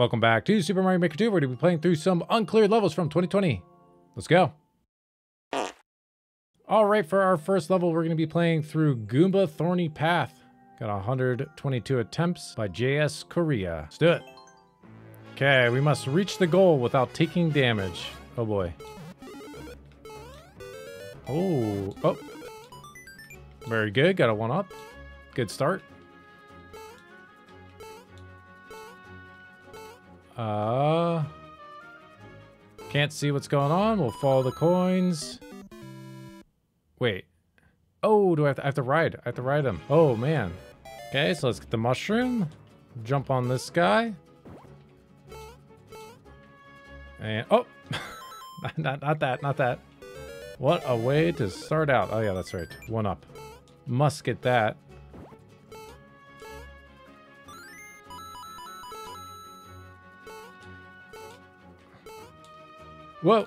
Welcome back to Super Mario Maker 2. We're going to be playing through some uncleared levels from 2020. Let's go. All right, for our first level, we're going to be playing through Goomba Thorny Path. Got 122 attempts by JS Korea. Let's do it. Okay, we must reach the goal without taking damage. Oh boy. Oh, oh. Very good, got a one up. Good start. Uh, can't see what's going on. We'll follow the coins. Wait. Oh, do I have to, I have to ride? I have to ride him. Oh, man. Okay, so let's get the mushroom. Jump on this guy. And, oh! not, not, that, not that. What a way to start out. Oh, yeah, that's right. One up. Must get that. Whoa!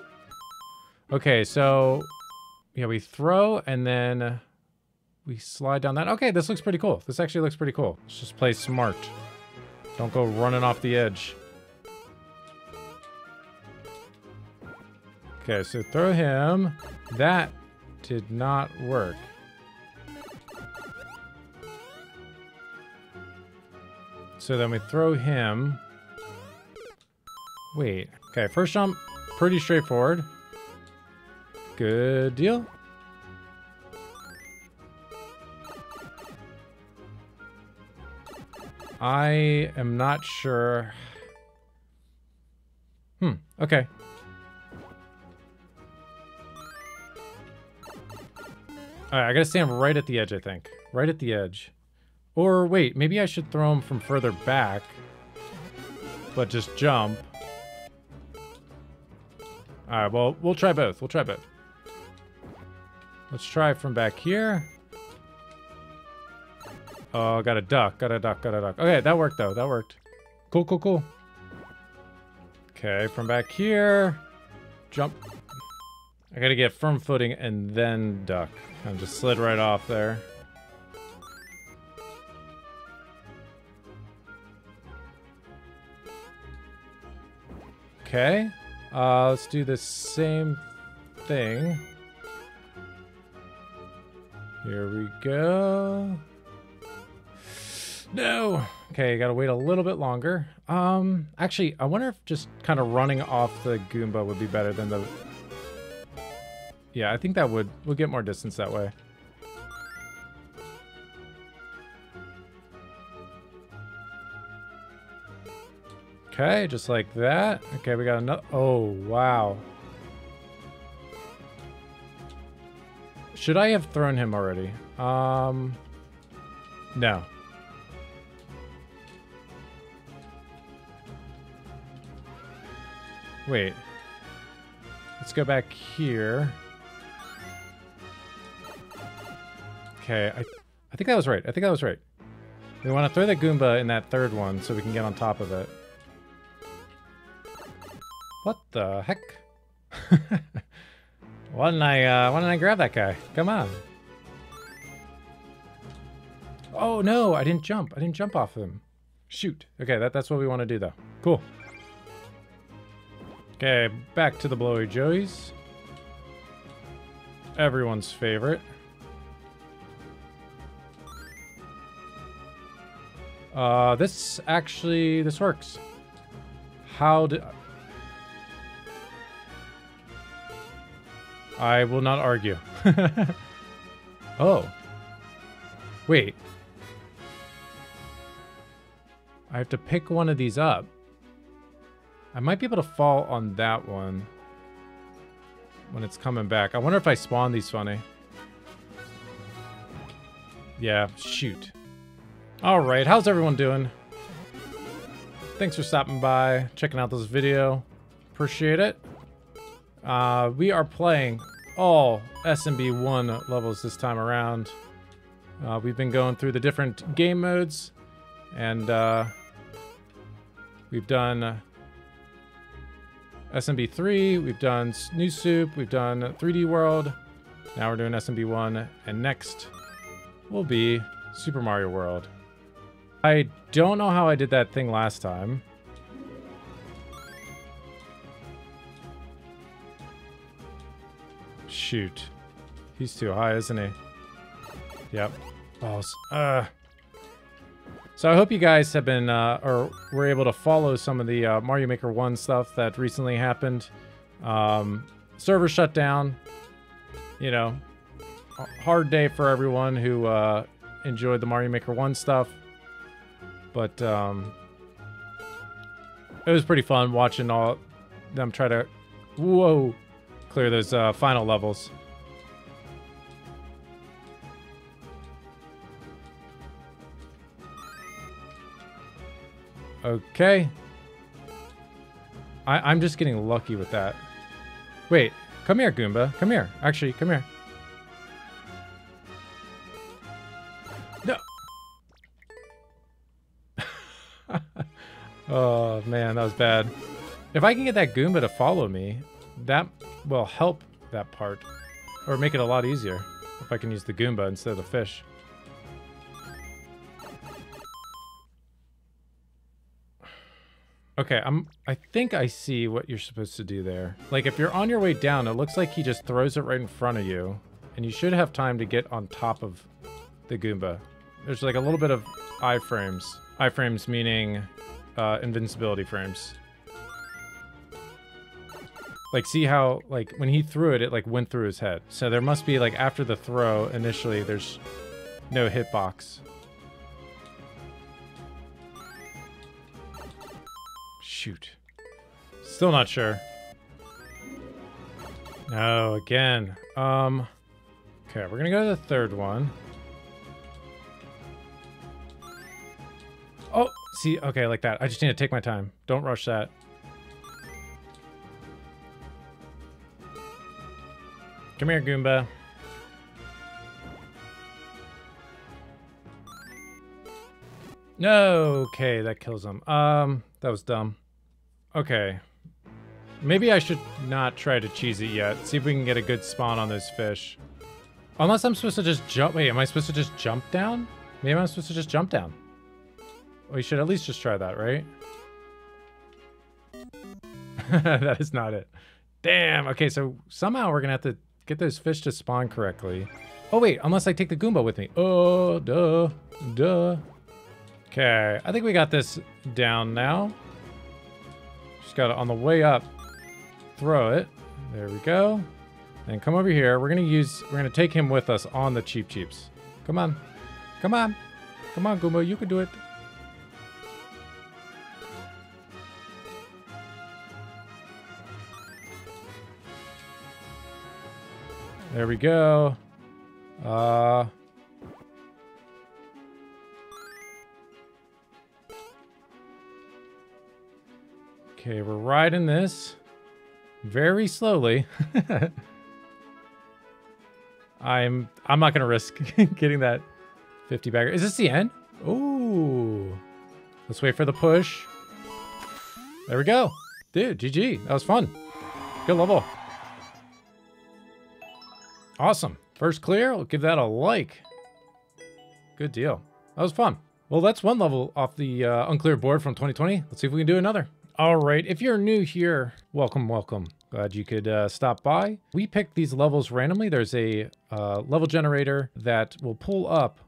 Okay, so... Yeah, we throw and then we slide down that. Okay, this looks pretty cool. This actually looks pretty cool. Let's just play smart. Don't go running off the edge. Okay, so throw him. That did not work. So then we throw him. Wait. Okay, first jump, pretty straightforward. Good deal. I am not sure. Hmm, okay. Alright, I gotta stand right at the edge, I think. Right at the edge. Or wait, maybe I should throw him from further back. But just jump. Alright, well, we'll try both. We'll try both. Let's try from back here. Oh, got a duck, got a duck, got a duck. Okay, that worked though, that worked. Cool, cool, cool. Okay, from back here. Jump. I gotta get firm footing and then duck. Of just slid right off there. Okay. Uh, let's do the same thing. Here we go. No! Okay, gotta wait a little bit longer. Um, actually, I wonder if just kind of running off the Goomba would be better than the yeah, I think that would we'll get more distance that way. Okay, just like that. Okay, we got another. Oh, wow. Should I have thrown him already? Um, no. Wait. Let's go back here. Okay, I, I think that was right. I think that was right. We want to throw the Goomba in that third one so we can get on top of it. What the heck? why didn't I, uh, why didn't I grab that guy? Come on. Oh, no, I didn't jump. I didn't jump off of him. Shoot. Okay, that, that's what we want to do, though. Cool. Okay, back to the Blowy Joeys. Everyone's favorite. Uh, this actually, this works. How did... I will not argue. oh. Wait. I have to pick one of these up. I might be able to fall on that one when it's coming back. I wonder if I spawn these funny. Yeah, shoot. Alright, how's everyone doing? Thanks for stopping by, checking out this video. Appreciate it. Uh, we are playing all SMB 1 levels this time around. Uh, we've been going through the different game modes, and uh, we've done SMB 3, we've done New Soup, we've done 3D World, now we're doing SMB 1, and next will be Super Mario World. I don't know how I did that thing last time. Shoot. He's too high, isn't he? Yep. Balls. Uh. So I hope you guys have been, uh, or were able to follow some of the uh, Mario Maker 1 stuff that recently happened. Um, server shut down. You know, hard day for everyone who uh, enjoyed the Mario Maker 1 stuff. But um, it was pretty fun watching all them try to, whoa, clear those uh, final levels. Okay. I I'm just getting lucky with that. Wait, come here, Goomba. Come here. Actually, come here. No. oh, man, that was bad. If I can get that Goomba to follow me, that will help that part. Or make it a lot easier if I can use the Goomba instead of the fish. Okay, I'm I think I see what you're supposed to do there. Like if you're on your way down, it looks like he just throws it right in front of you. And you should have time to get on top of the Goomba. There's like a little bit of iframes. Iframes meaning uh, invincibility frames. Like see how like when he threw it, it like went through his head. So there must be like after the throw, initially there's no hitbox. Shoot. Still not sure. No, again. Um, okay, we're gonna go to the third one. Oh, see, okay, like that. I just need to take my time. Don't rush that. Come here, Goomba. No, okay, that kills him. Um, that was dumb. Okay. Maybe I should not try to cheese it yet. See if we can get a good spawn on those fish. Unless I'm supposed to just jump. Wait, am I supposed to just jump down? Maybe I'm supposed to just jump down. We should at least just try that, right? that is not it. Damn. Okay, so somehow we're going to have to get those fish to spawn correctly. Oh, wait. Unless I take the Goomba with me. Oh, duh. Duh. Okay. I think we got this down now. Just got to, on the way up, throw it. There we go. And come over here. We're going to use, we're going to take him with us on the Cheep Cheeps. Come on. Come on. Come on, Goomba. You can do it. There we go. Uh... Okay, we're riding this very slowly. I'm I'm not gonna risk getting that 50 bagger. Is this the end? Ooh. Let's wait for the push. There we go. Dude, GG. That was fun. Good level. Awesome. First clear. I'll give that a like. Good deal. That was fun. Well, that's one level off the uh, unclear board from 2020. Let's see if we can do another. All right, if you're new here, welcome, welcome. Glad you could uh, stop by. We picked these levels randomly. There's a uh, level generator that will pull up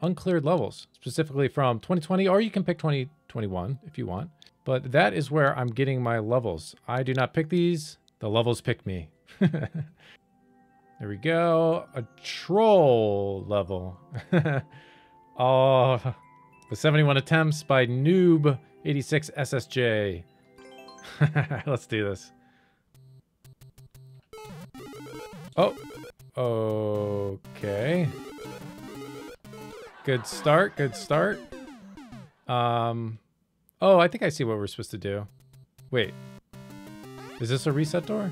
uncleared levels, specifically from 2020, or you can pick 2021 if you want. But that is where I'm getting my levels. I do not pick these, the levels pick me. there we go, a troll level. oh, the 71 attempts by Noob 86 SSJ. Let's do this. Oh. Okay. Good start. Good start. Um. Oh, I think I see what we're supposed to do. Wait. Is this a reset door?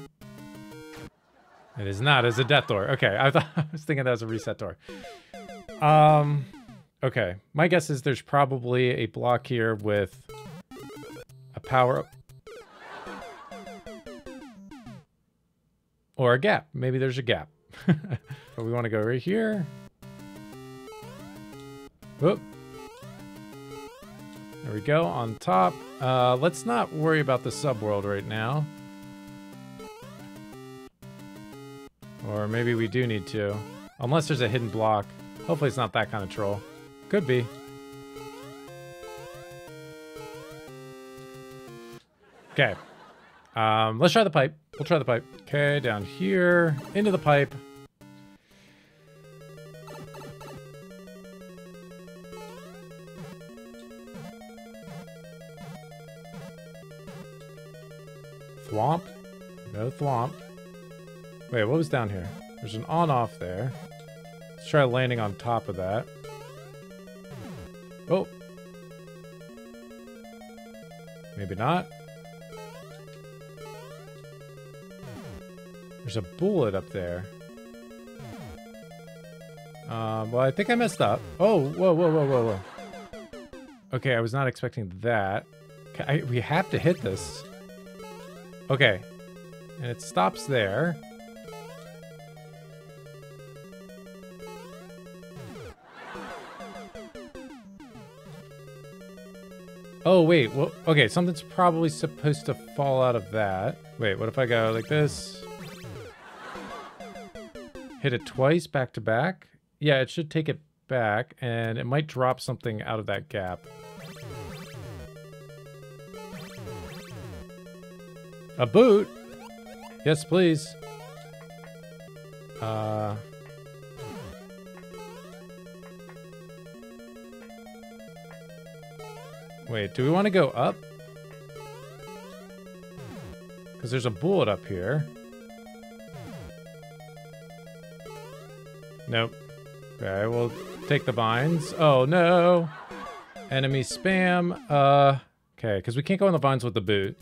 It is not. It's a death door. Okay. I thought I was thinking that was a reset door. Um. Okay. My guess is there's probably a block here with a power up. Or a gap. Maybe there's a gap. but we want to go right here. Whoop. There we go, on top. Uh, let's not worry about the subworld right now. Or maybe we do need to. Unless there's a hidden block. Hopefully it's not that kind of troll. Could be. Okay. Um, let's try the pipe. We'll try the pipe. Okay, down here. Into the pipe. Thwomp. No thwomp. Wait, what was down here? There's an on-off there. Let's try landing on top of that. Oh. Maybe not. There's a bullet up there. Um, well, I think I messed up. Oh, whoa, whoa, whoa, whoa, whoa. Okay, I was not expecting that. I, we have to hit this. Okay. And it stops there. Oh, wait. Well, okay, something's probably supposed to fall out of that. Wait, what if I go like this? Hit it twice back to back? Yeah, it should take it back, and it might drop something out of that gap. A boot? Yes, please. Uh... Wait, do we want to go up? Because there's a bullet up here. Nope. Okay, we'll take the vines. Oh, no. Enemy spam. Uh, okay, because we can't go in the vines with the boot.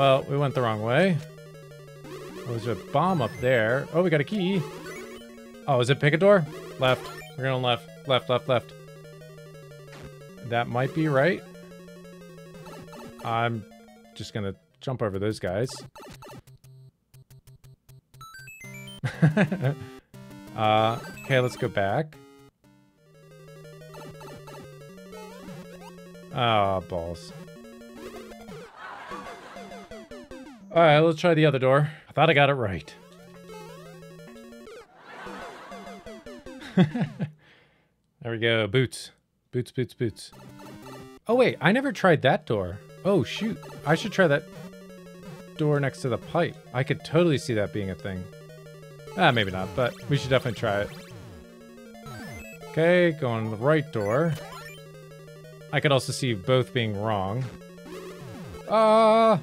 Well, we went the wrong way. Oh, there's a bomb up there. Oh, we got a key. Oh, is it pick a door? Left. We're going left. Left, left, left. That might be right. I'm just gonna jump over those guys. uh, okay, let's go back. Ah, oh, balls. Alright, let's try the other door. I thought I got it right. there we go, boots. Boots, boots, boots. Oh wait, I never tried that door. Oh shoot, I should try that door next to the pipe. I could totally see that being a thing. Ah, maybe not, but we should definitely try it. Okay, going the right door. I could also see both being wrong. Ah! Uh...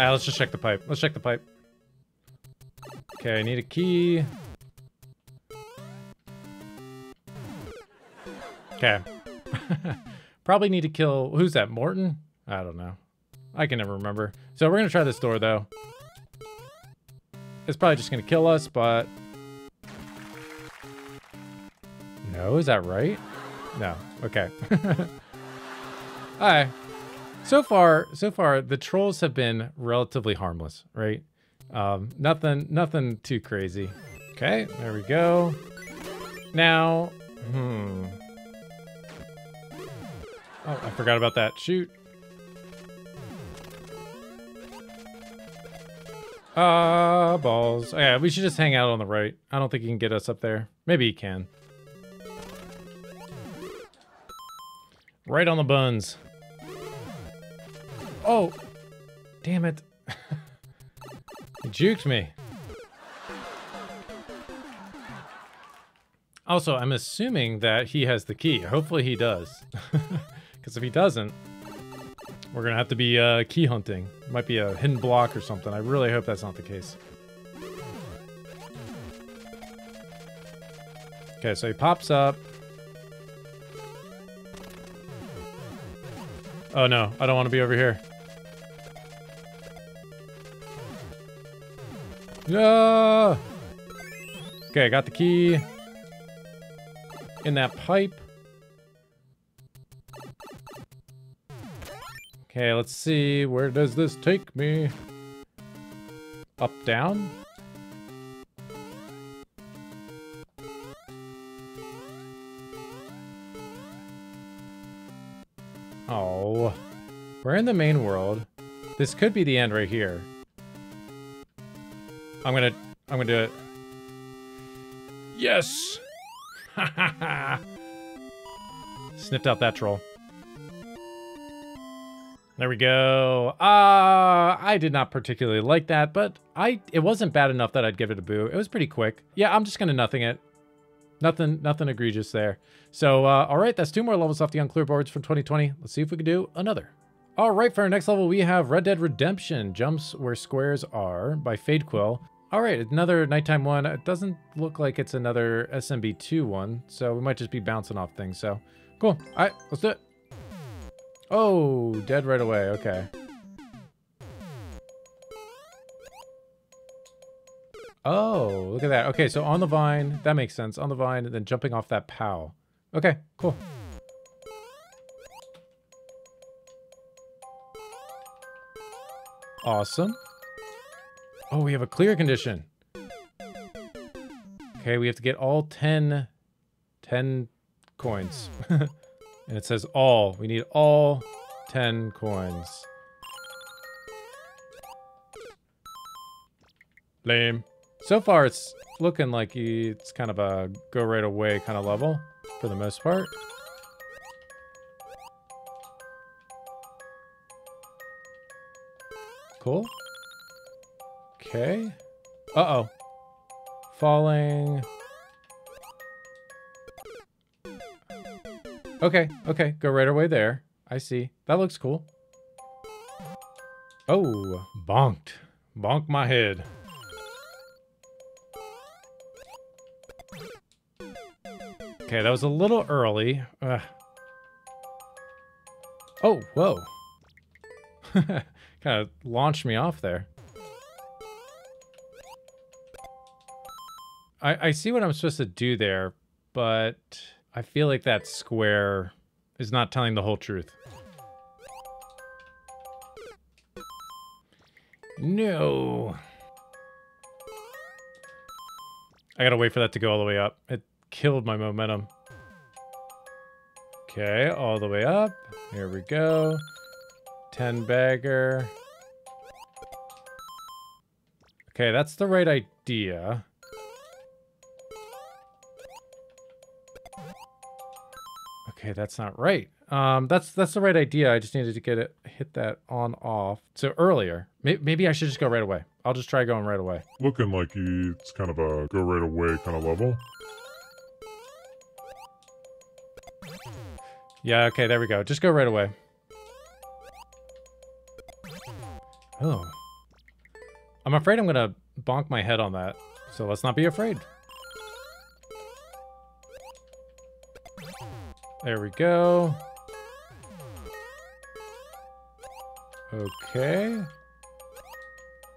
Alright, let's just check the pipe. Let's check the pipe. Okay, I need a key. Okay. Probably need to kill... Who's that, Morton? I don't know. I can never remember. So we're going to try this door, though. It's probably just going to kill us, but... No, is that right? No. Okay. Alright. So far, so far, the trolls have been relatively harmless, right? Um, nothing, nothing too crazy. Okay, there we go. Now, hmm. Oh, I forgot about that. Shoot. Ah, uh, balls. Oh, yeah, we should just hang out on the right. I don't think he can get us up there. Maybe he can. Right on the buns. Oh! Damn it. He juked me. Also, I'm assuming that he has the key. Hopefully he does. Because if he doesn't, we're going to have to be uh, key hunting. Might be a hidden block or something. I really hope that's not the case. Okay, so he pops up. Oh no, I don't want to be over here. No! Okay, I got the key. In that pipe. Okay, let's see. Where does this take me? Up, down? Oh. We're in the main world. This could be the end right here. I'm gonna, I'm gonna do it. Yes! Ha ha ha! Sniffed out that troll. There we go. Uh, I did not particularly like that, but I it wasn't bad enough that I'd give it a boo. It was pretty quick. Yeah, I'm just gonna nothing it. Nothing, nothing egregious there. So, uh, all right, that's two more levels off the unclear boards from 2020. Let's see if we can do another. All right, for our next level, we have Red Dead Redemption, Jumps Where Squares Are by Fadequill. All right, another nighttime one. It doesn't look like it's another SMB2 one, so we might just be bouncing off things. So, cool. All right, let's do it. Oh, dead right away. Okay. Oh, look at that. Okay, so on the vine, that makes sense. On the vine, and then jumping off that POW. Okay, cool. Awesome. Oh, we have a clear condition. Okay, we have to get all 10, 10 coins. and it says all. We need all 10 coins. Lame. So far, it's looking like it's kind of a go right away kind of level for the most part. Cool. Okay. Uh-oh. Falling. Okay, okay. Go right away there. I see. That looks cool. Oh, bonked. Bonk my head. Okay, that was a little early. Ugh. Oh, whoa. kind of launched me off there. I, I see what I'm supposed to do there, but I feel like that square is not telling the whole truth. No. I gotta wait for that to go all the way up. It killed my momentum. Okay, all the way up. Here we go. 10 bagger. Okay, that's the right idea. Okay, that's not right. Um, that's that's the right idea. I just needed to get it, hit that on off. So earlier, may maybe I should just go right away. I'll just try going right away. Looking like it's kind of a go right away kind of level. Yeah, okay, there we go. Just go right away. Oh. I'm afraid I'm gonna bonk my head on that. So let's not be afraid. There we go. Okay.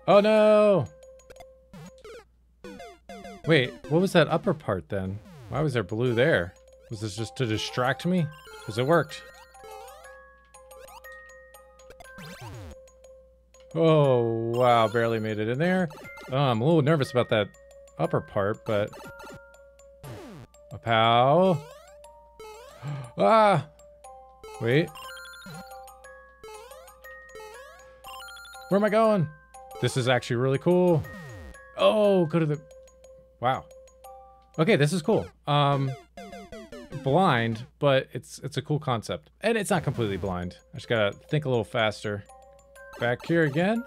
Oh no! Wait, what was that upper part then? Why was there blue there? Was this just to distract me? Because it worked. Oh, wow, barely made it in there. Oh, I'm a little nervous about that upper part, but... A pow. ah! Wait. Where am I going? This is actually really cool. Oh, go to the... Wow. Okay, this is cool. Um, blind, but it's it's a cool concept. And it's not completely blind. I just gotta think a little faster. Back here again.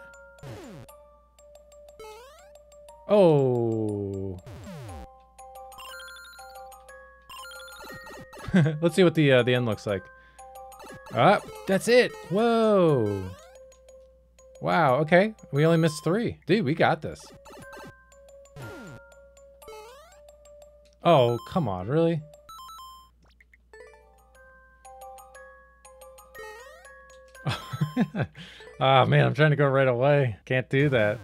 Oh. Let's see what the uh, the end looks like. Ah, that's it. Whoa. Wow, okay. We only missed three. Dude, we got this. Oh, come on, really? Ah, oh, man, I'm trying to go right away. Can't do that.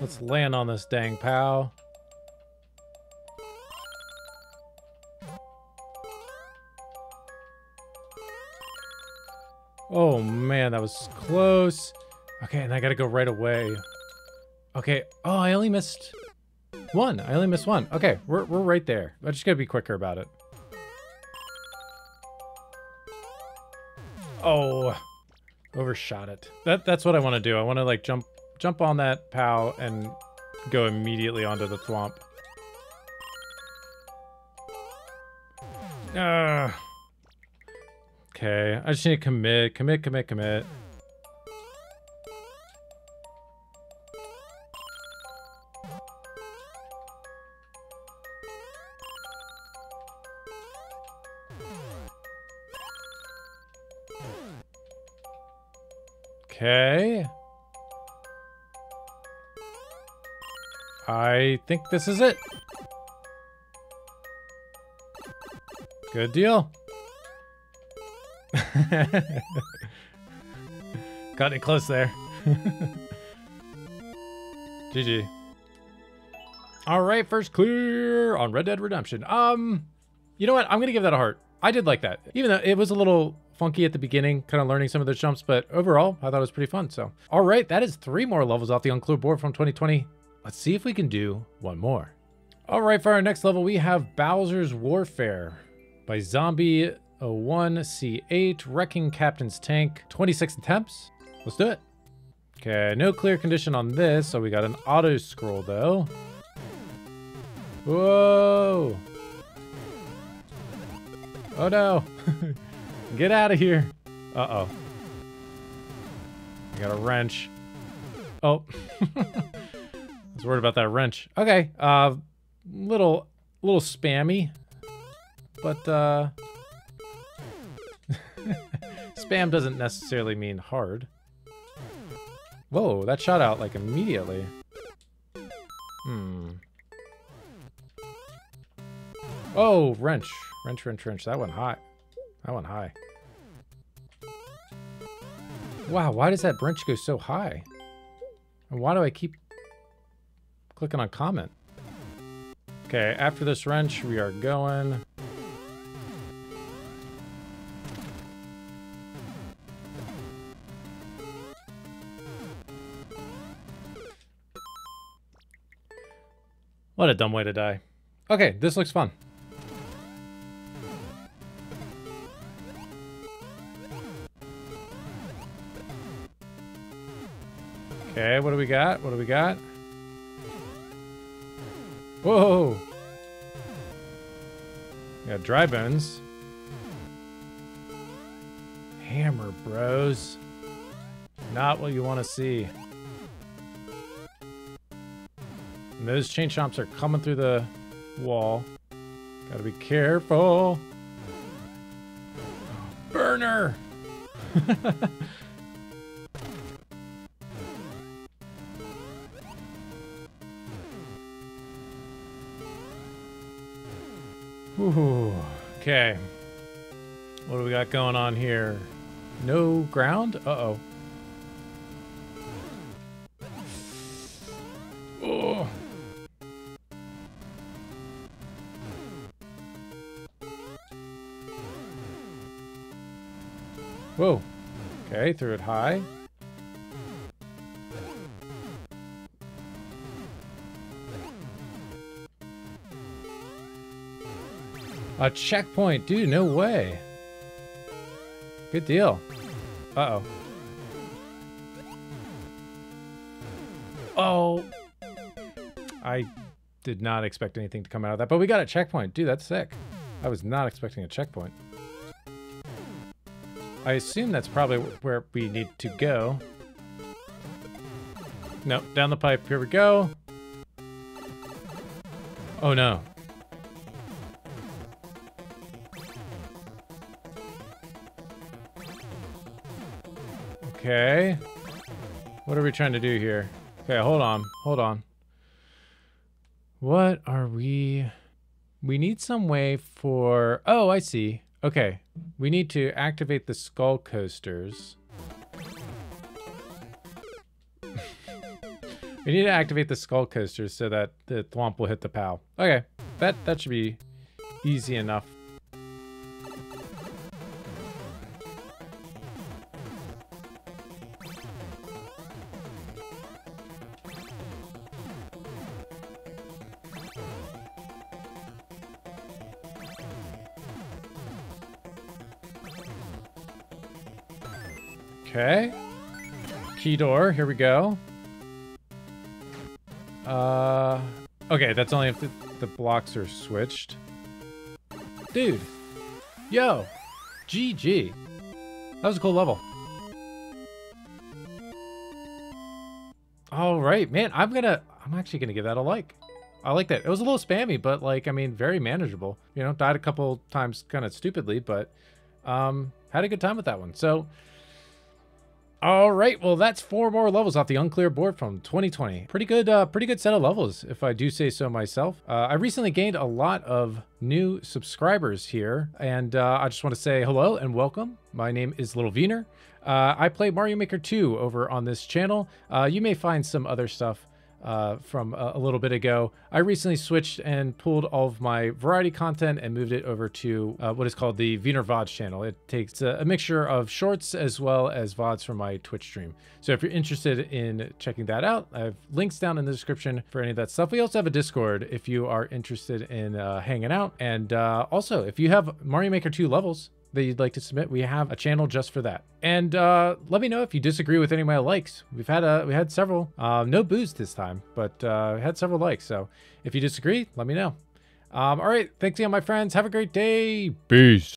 Let's land on this dang POW. Oh, man, that was close. Okay, and I gotta go right away. Okay. Oh, I only missed one. I only missed one. Okay, we're, we're right there. I just gotta be quicker about it. Oh. overshot it. That that's what I want to do. I want to like jump jump on that POW and go immediately onto the thwomp. Ah. Okay, I just need to commit, commit, commit, commit. Okay. I think this is it. Good deal. Got it close there. GG. All right, first clear on Red Dead Redemption. Um, you know what? I'm gonna give that a heart. I did like that, even though it was a little funky at the beginning, kind of learning some of the jumps, but overall, I thought it was pretty fun. So, all right, that is three more levels off the unclear board from 2020. Let's see if we can do one more. All right, for our next level, we have Bowser's Warfare by Zombie 01C8, Wrecking Captain's Tank, 26 attempts. Let's do it. Okay, no clear condition on this, so we got an auto scroll though. Whoa! Oh no! Get out of here! Uh-oh. I got a wrench. Oh. I was worried about that wrench. Okay, uh, little, little spammy, but, uh, spam doesn't necessarily mean hard. Whoa, that shot out, like, immediately. Hmm. Oh, wrench. Wrench, wrench, wrench. That went high. That went high. Wow, why does that wrench go so high? And why do I keep clicking on comment? Okay, after this wrench, we are going... What a dumb way to die. Okay, this looks fun. Okay, what do we got? What do we got? Whoa! We got dry bones. Hammer, bros. Not what you want to see. And those chain chomps are coming through the wall. Gotta be careful. Burner! Ooh, okay. What do we got going on here? No ground? Uh-oh. Okay, threw it high. A checkpoint, dude, no way. Good deal. Uh-oh. Oh. I did not expect anything to come out of that, but we got a checkpoint. Dude, that's sick. I was not expecting a checkpoint. I assume that's probably where we need to go. No, down the pipe. Here we go. Oh no. Okay. What are we trying to do here? Okay, hold on. Hold on. What are we... We need some way for... Oh, I see. Okay. We need to activate the skull coasters. we need to activate the skull coasters so that the thwomp will hit the POW. Okay. That, that should be easy enough Okay. Key door, here we go. Uh, okay, that's only if the, the blocks are switched. Dude. Yo. GG. That was a cool level. All right, man. I'm gonna. I'm actually gonna give that a like. I like that. It was a little spammy, but like, I mean, very manageable. You know, died a couple times kind of stupidly, but um, had a good time with that one. So, all right. Well, that's four more levels off the unclear board from 2020. Pretty good, uh, pretty good set of levels, if I do say so myself. Uh, I recently gained a lot of new subscribers here, and uh, I just want to say hello and welcome. My name is Little Viener. Uh, I play Mario Maker 2 over on this channel. Uh, you may find some other stuff uh, from a, a, little bit ago. I recently switched and pulled all of my variety content and moved it over to uh, what is called the Viener VODs channel. It takes a, a, mixture of shorts as well as VODs from my Twitch stream. So if you're interested in checking that out, I have links down in the description for any of that stuff. We also have a Discord if you are interested in uh, hanging out. And uh, also, if you have Mario Maker 2 levels, that you'd like to submit, we have a channel just for that. And uh, let me know if you disagree with any of my likes. We've had a we had several, uh, no boos this time, but uh, had several likes. So if you disagree, let me know. Um, all right, thanks again, my friends. Have a great day. Peace.